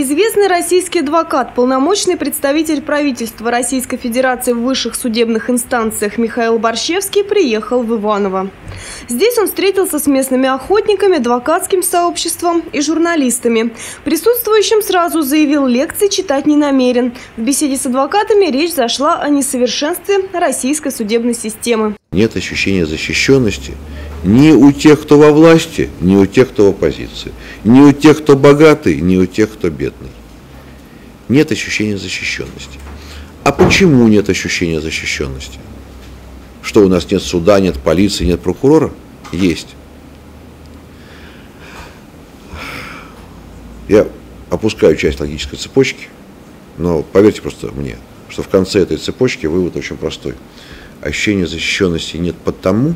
Известный российский адвокат, полномочный представитель правительства Российской Федерации в высших судебных инстанциях Михаил Борщевский приехал в Иваново. Здесь он встретился с местными охотниками, адвокатским сообществом и журналистами. Присутствующим сразу заявил, лекции читать не намерен. В беседе с адвокатами речь зашла о несовершенстве российской судебной системы. Нет ощущения защищенности ни у тех, кто во власти, ни у тех, кто в оппозиции. Ни у тех, кто богатый, ни у тех, кто бедный. Нет ощущения защищенности. А почему нет ощущения защищенности? Что у нас нет суда, нет полиции, нет прокурора? Есть. Я опускаю часть логической цепочки, но поверьте просто мне, что в конце этой цепочки вывод очень простой. Ощущения защищенности нет потому,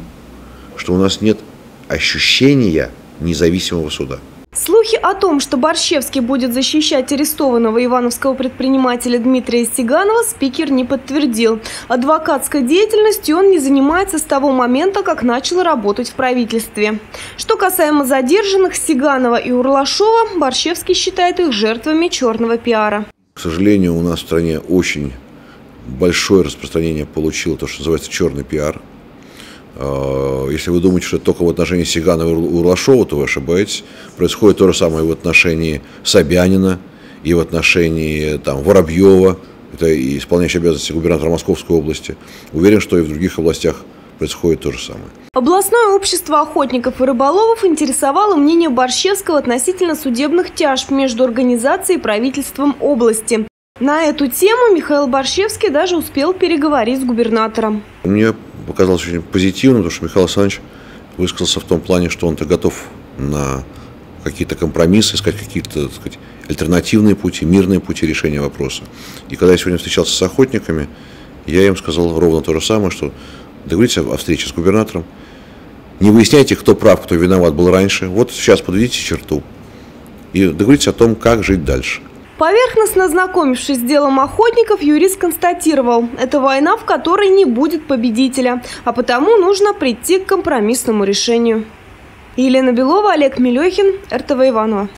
что у нас нет ощущения независимого суда. Слухи о том, что Борщевский будет защищать арестованного ивановского предпринимателя Дмитрия Стеганова, спикер не подтвердил. Адвокатской деятельностью он не занимается с того момента, как начал работать в правительстве. Что касаемо задержанных Стеганова и Урлашова, Борщевский считает их жертвами черного пиара. К сожалению, у нас в стране очень большое распространение получило то, что называется черный пиар – если вы думаете, что это только в отношении Сиганова и Урлашова, то вы ошибаетесь. Происходит то же самое и в отношении Собянина, и в отношении там, Воробьева, это исполняющий обязанности губернатора Московской области. Уверен, что и в других областях происходит то же самое. Областное общество охотников и рыболовов интересовало мнение Борщевского относительно судебных тяжб между организацией и правительством области. На эту тему Михаил Борщевский даже успел переговорить с губернатором. Мне показалось очень позитивным, потому что Михаил Александрович высказался в том плане, что он-то готов на какие-то компромиссы, искать какие-то сказать, альтернативные пути, мирные пути решения вопроса. И когда я сегодня встречался с охотниками, я им сказал ровно то же самое, что договоритесь о встрече с губернатором, не выясняйте, кто прав, кто виноват был раньше, вот сейчас подведите черту и договоритесь о том, как жить дальше. Поверхностно знакомившись с делом охотников, юрист констатировал, это война, в которой не будет победителя, а потому нужно прийти к компромиссному решению. Елена Белова, Олег Мелехин, РТВ Иванова.